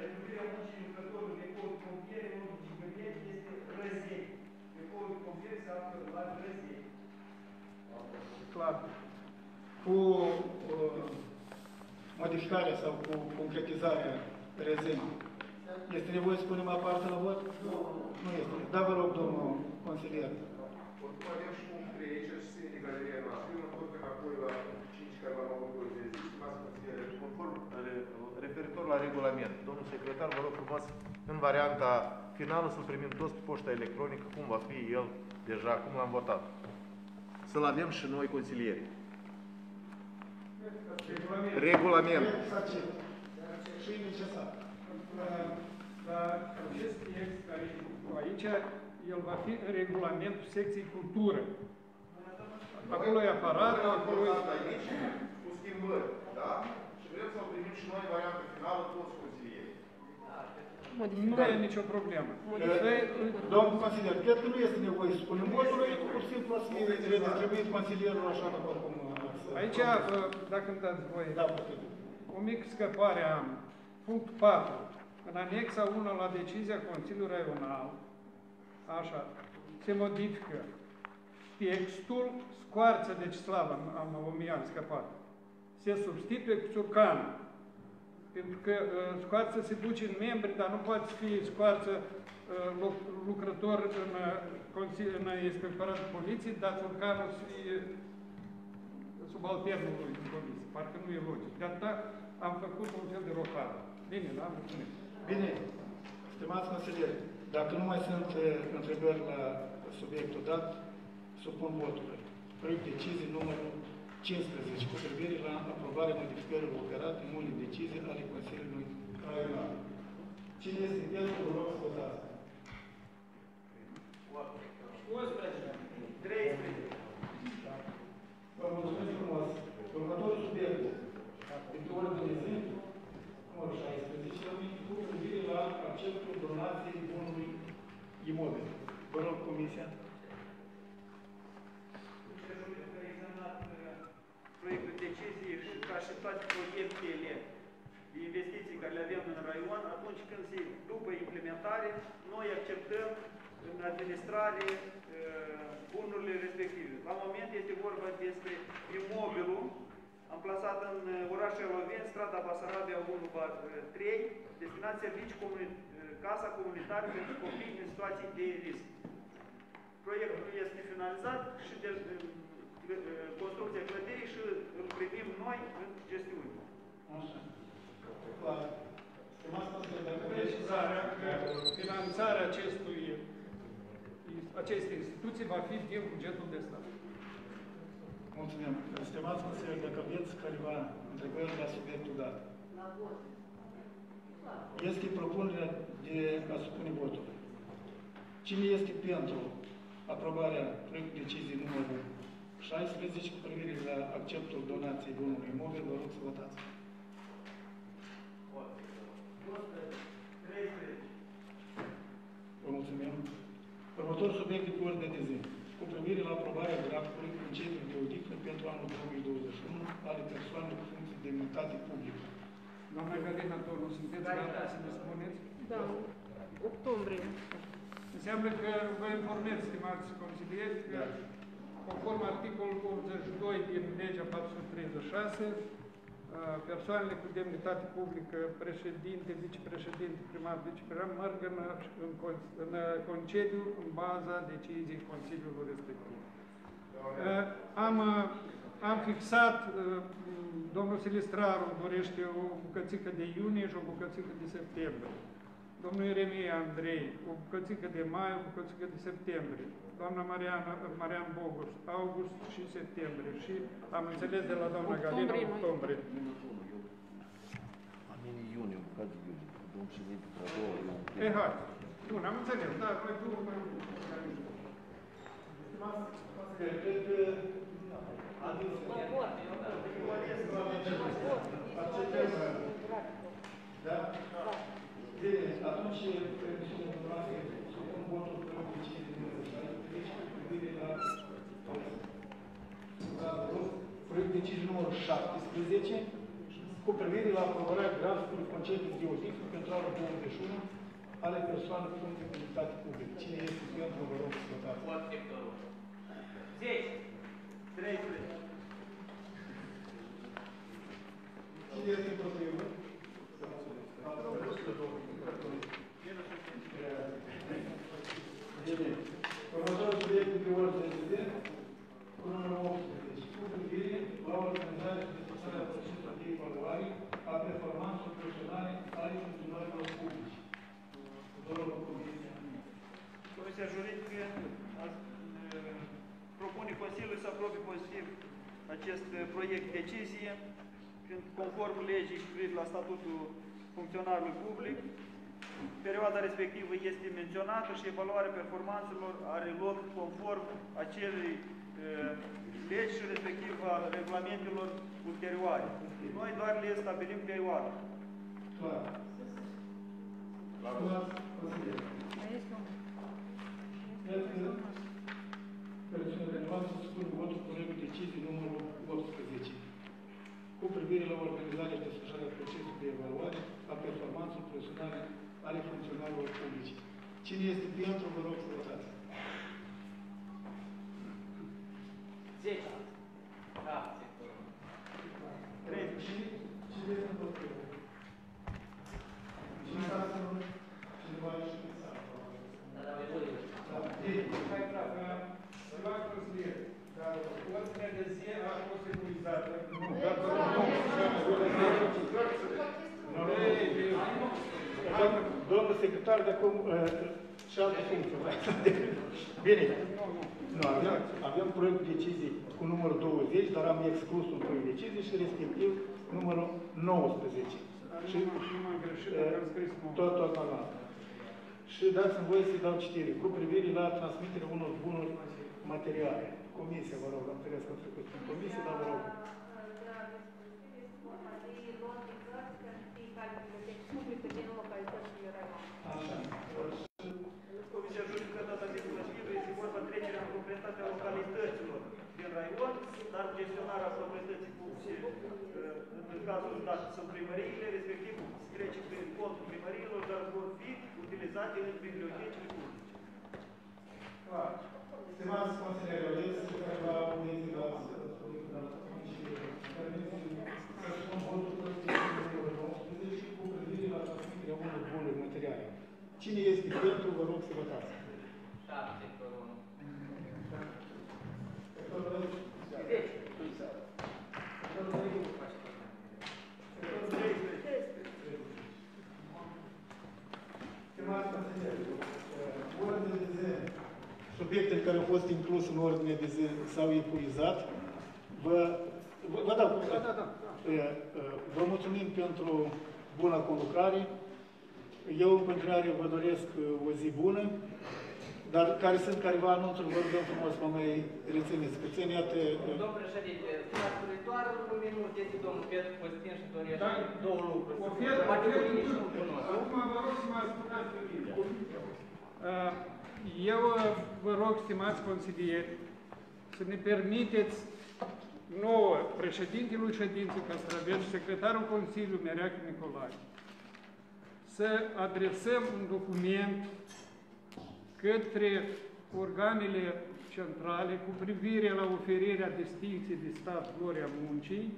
reducerea muncii lucrătorului de cod pompieri, în loc de gigăriet, este răzei. De cod pompieri se află la răzei. Clar. Cu uh, modificarea sau cu concretizarea rezenii. Este nevoie să punem aparte la vot? Nu. Nu este. Da, vă rog, domnul consilier. Oricum avem și un 3 aici și ține de galeria noastră. Eu mă întorc înapoi la 5 care l-am avut 20 de zi. Stimați consiliere, Conform re- referitor la regulament, domnul secretar, vă rog frumos, în varianta finală să primim toți pe poșta electronică, cum va fi el deja, cum l-am votat. Să-l avem și noi consilieri. Regulament. Și necesar. Dar acest text care e aici el va fi în regulamentul secției cultură. Acolo e aparatul, acolo e... Asta aici, cu schimbări, da? Și vrem să o primim și noi varianta finală, toți consilierii. Nu e nicio problemă. Domnul consilier, cred că nu este nevoie să spunem votului, pur și simplu să fie redistribuit consilierul așa după cum... Aici, dacă îmi dați voie, da, o mică scăpare am. Punct 4. În anexa 1 la decizia Consiliului Raional, așa, se modifică textul scoarță, deci slavă, am, am, am scăpat. Se substituie cu țurcanul. Pentru că uh, scoarță se duce în membri, dar nu poate fi scoarță uh, lucrător în, uh, în inspectoratul poliției, dar țurcanul să fie subalternul lui în comisie. Parcă nu e logic. De atât am făcut un fel de rotare. Bine, da? Mulțumim. Bine, stimați consilieri, dacă nu mai sunt uh, întrebări la subiectul dat, supun votului. Proiect decizii numărul 15 cu privire la aprobarea modificărilor operate în unele decizii ale Consiliului Raional. Cine este pentru, vă rog să votați. 11. 13. Vă mulțumesc frumos. Următorul subiect este ordine de zi, numărul 16, cu privire la acceptul donației bunului imobil. Vă rog, Comisia. proiectul deciziei și ca și toate proiectele de investiții care le avem în raion, atunci când se, după implementare, noi acceptăm în administrare bunurile respective. La moment este vorba despre imobilul amplasat în orașul Loveni, strada Basarabia 1 3, destinat servicii comuni Casa Comunitară pentru copii în situații de risc. Proiectul este finalizat și de, construcția clădirii și îl primim noi în gestiune. Așa. Clar. Precizarea că finanțarea acestui, acestei instituții va fi din bugetul de stat. Mulțumim. Stimați consilieri, dacă aveți careva întrebări la subiectul dat. La vot. Este propunerea de a supune votul. Cine este pentru aprobarea proiectului deciziei numărul 16 cu privire la acceptul donației bunului imobil, vă rog să votați. Vă mulțumim. Următorul subiect de pe ordine de zi. Cu privire la aprobarea graficului concediului de odihnă pentru anul 2021 ale persoanelor cu funcții de demnitate publică. Doamna Galina Tornu, sunteți gata să ne spuneți? Da, octombrie. Înseamnă că vă informez, stimați consilieri, că conform articolul 82 din legea 436, persoanele cu demnitate publică, președinte, vicepreședinte, primar, viceprimar, merg în, în, în concediu în baza deciziei Consiliului respectiv. Am, am fixat, domnul Silistraru dorește o bucățică de iunie și o bucățică de septembrie. Domnul Ieremie Andrei, o bucățică de mai, o bucățică de septembrie. Doamna Mariana, Marian Bogus, august și septembrie. Și am înțeles de la doamna Galina, octombrie. A mine iunie, o bucată de iunie, domnul președinte, a doua iunie. E, hai. Bun, am înțeles, da, mai tu, mai Cred că Da? Bine, atunci permisiunea dumneavoastră supun votul pentru decizie de numărul 16 cu privire la proiect de decizie numărul 17 cu privire la aprobarea graficului concediului de odihnă pentru anul 2021 ale persoanelor cu funcție de unitate publică. Cine este pentru, vă rog să votați. Vot sectorul. 10. 13. Cine este împotrivă? Bine. Următorul subiect de ordine de zi, cu numărul 18, cu privire la organizarea și desfășurarea procesului de evaluare a performanțelor personale ale funcționarilor publici. Domnul Comisie. Comisia Juridică propune Consiliului să aprobe pozitiv acest proiect de decizie, când conform legii și privit la statutul funcționarului public, perioada respectivă este menționată și evaluarea performanțelor are loc conform acelei uh, legi și respectiv a regulamentelor ulterioare. Noi doar le stabilim perioada. Clar. Stimați consilieri, cred că persoanele noastre spun votul proiectul decizii numărul 18 cu privire la organizarea și desfășurarea procesului de evaluare a performanțelor profesionale ale funcționarilor publici. Cine este pentru, vă rog să votați. 10. Da, sectorul. 3. Cine, cine este împotrivă? Cine s-a abținut? Cineva și nu s-a Da, da, e voi. Da, ei, Hai, frate, stimați consilieri, dar ordinea de zi a fost epuizată. Nu, dacă Domnul, domnul secretar, de acum uh, și altă funcție. Bine. Nu, avem, avem proiect de decizie cu numărul 20, dar am exclus un proiect de decizie și respectiv numărul 19. Și nu m-am greșit, uh, dacă am scris tot, tot la la. Și dați-mi voie să-i dau citire. Cu privire la transmiterea unor bunuri materiale. Comisia, vă rog, am înțeles că dat, sunt primăriile, respectiv trece prin contul primăriilor, dar vor fi utilizate în bibliotecile publice. Clar. Stimați consiliere, vedeți câteva unii dați și să spun votul Consiliului și cu privire la transmiterea unor bunuri materiale. Cine este pentru, vă rog să votați. 7 pe 1. Pe 10. Pe 10. Ordine de zi, subiectele care au fost incluse în ordine de zi s-au epuizat. Vă, vă, vă dau Da, da, da. E, e, Vă mulțumim pentru buna conlucrare. Eu, în continuare, vă doresc e, o zi bună, dar care sunt careva anunțuri, vă rugăm frumos, mă mai rețineți. Că țin, iată, e, Domnul președinte, stimați doar un minut este domnul Petru Costin și dorește Da. două lucruri. Ofer, Poate ofer, unii nici nu cunosc. Acum vă rog să mă ascultați pe mine. Uh, Eu uh, vă rog, stimați consilieri, să ne permiteți nouă, președintelui ședinței Castraveș, secretarul Consiliului Mereac Nicolae, să adresăm un document către organele centrale cu privire la oferirea distinției de stat Gloria Muncii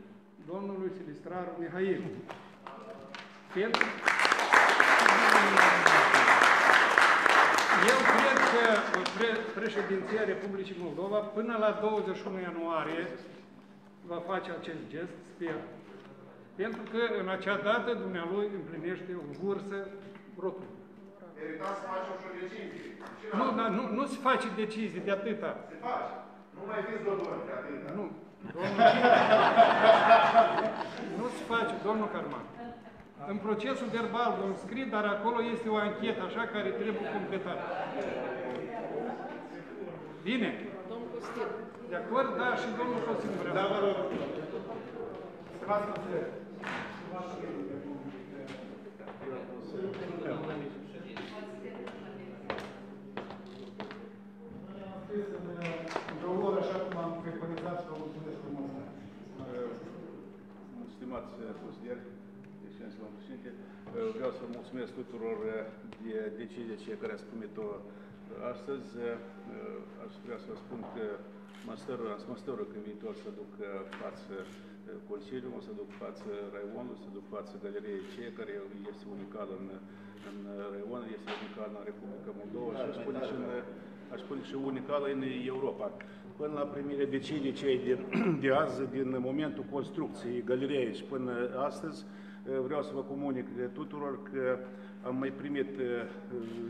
domnului Silistraru Mihail. Pentru Eu cred că pre președinția Republicii Moldova până la 21 ianuarie va face acest gest, sper. Pentru că în acea dată dumnealui împlinește o vârstă rotundă. Meritați să facem și o decizie. Și Nu, la- dar nu, nu se face decizie de atâta. Se face. Nu mai fiți dodori de atâta. Nu. Domnul, nu se face, domnul Carman. În procesul verbal vom scrie, dar acolo este o anchetă așa care trebuie completată. Bine? Domnul Costin. De acord? Da, și domnul Costin vrea. Da, vă rog. Stimați consilieri, stimați Într-o oră, așa cum am preconizat, vă mulțumesc frumos. Stimați consilieri, excelență domnul președinte, vreau să vă mulțumesc tuturor de decizie ce care ați primit-o astăzi. Aș vrea să vă spun că mă stără, mă stără că în viitor să duc față Consiliul, o să duc față Raionul, să duc față Galeriei CE, care este unicală în, în Raion, este unicală în Republica Moldova și aș spune și, în, aș spune și unicală în Europa. Până la primirea deciziei cei de, de azi, din momentul construcției galeriei și până astăzi, vreau să vă comunic tuturor că am mai primit uh,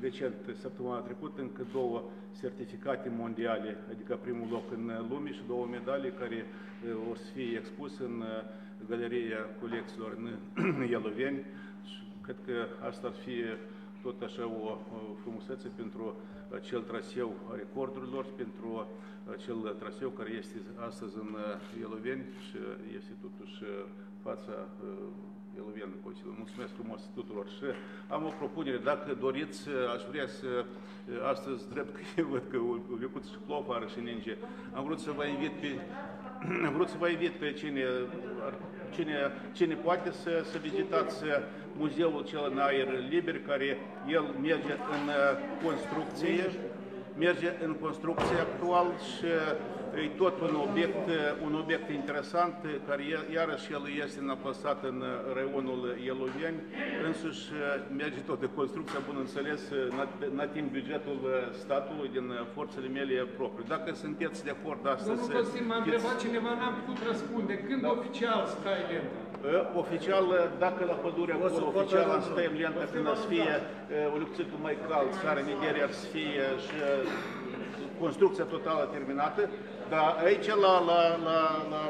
recent, săptămâna trecută, încă două certificate mondiale, adică primul loc în lume și două medalii care uh, o să fie expuse în uh, Galeria Colecțiilor în Ieloveni. Și cred că asta ar fi tot așa o frumusețe pentru acel traseu a recordurilor, pentru acel traseu care este astăzi în Eloveni și este totuși fața Eloven Consiliul. Mulțumesc frumos tuturor și am o propunere. Dacă doriți, aș vrea să, astăzi, drept că eu văd că a trecut și plouă afară și ninge, am vrut să vă invit pe, am vrut să vă invit pe cine, cine, cine poate să, să vizitați muzeul cel în aer liber, care el merge în construcție, merge în construcție actual și e tot un obiect, un obiect interesant, care iarăși el este napăsat în raionul Eloveni, însuși merge tot de construcția, bun înțeles, n timp bugetul statului din forțele mele proprii. Dacă sunteți de acord astăzi... Domnul Costin, m-a întrebat cineva, n-am putut răspunde. Când da. oficial stai lenta? Oficial, dacă la pădure acolo, oficial stăm lenta când să fie lucțitul mai cald, sare nigeria să fie și construcția totală terminată, dar aici la, la, la, la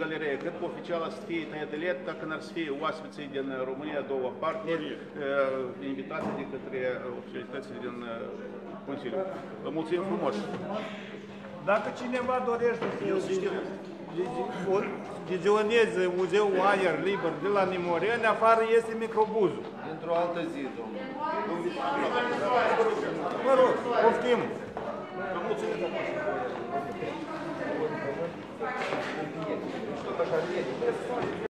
galerie, cred că oficial să fie tăiat dacă n-ar să fie oaspeții din România, două parte, invitate de către oficialitățile din Consiliu. Vă mulțumim frumos! Dacă cineva dorește să vizioneze Muzeul Aer Liber de la Nimoreni, afară este microbuzul. Într-o altă zi, domnule. Mă rog, poftim! Vă mulțumim frumos! Gracias.